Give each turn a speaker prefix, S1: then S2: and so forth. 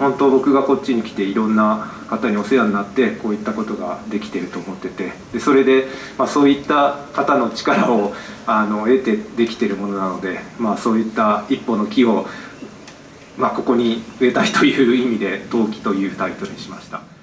S1: 本当僕がこっちに来ていろんな方にお世話になってこういったことができてると思っててでそれで、まあ、そういった方の力をあの得てできてるものなので、まあ、そういった一歩の木を、まあ、ここに植えたいという意味で「陶器」というタイトルにしました。